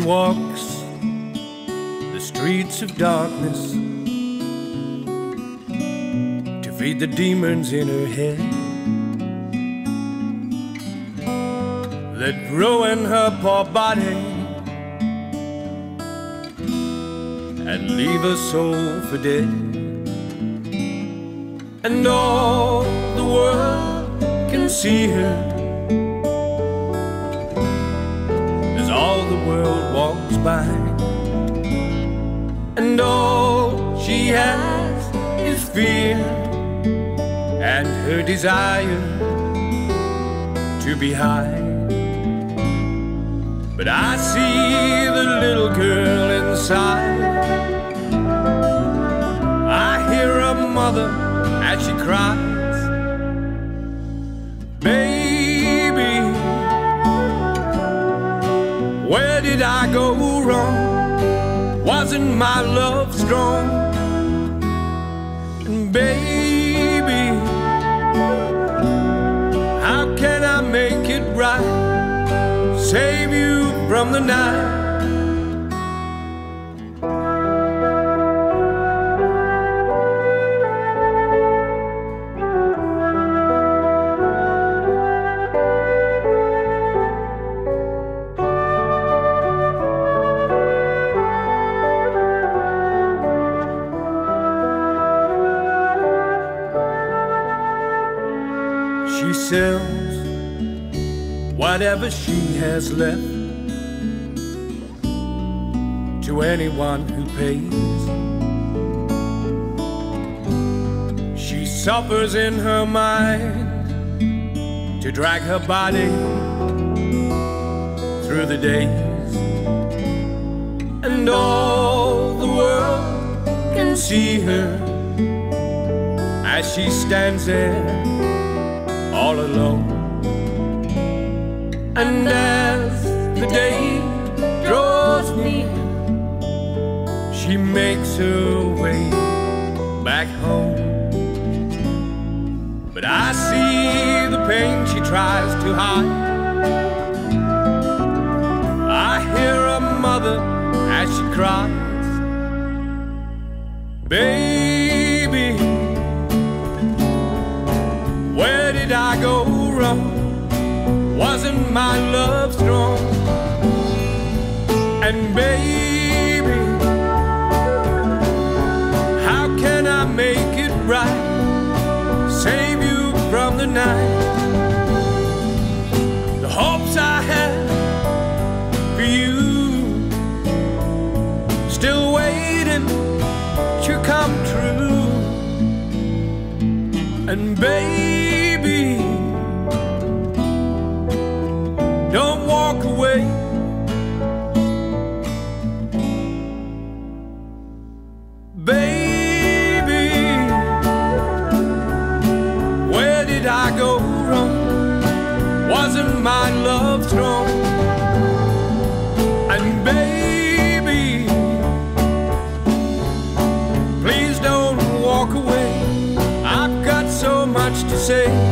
walks the streets of darkness to feed the demons in her head that grow in her poor body and leave her soul for dead. And all the world can see her world walks by. And all she has is fear and her desire to be high. But I see the little girl inside. I hear her mother as she cries. My love strong? And baby, how can I make it right? Save you from the night. She sells whatever she has left to anyone who pays. She suffers in her mind to drag her body through the days, and all the world can see her as she stands there all alone. And as the day draws near, she makes her way back home. But I see the pain she tries to hide. I hear her mother as she cries. Baby, my love strong? And baby, how can I make it right? Save you from the night. The hopes I had for you, still waiting to come true. And baby, go wrong? Wasn't my love strong? And baby, please don't walk away. I've got so much to say.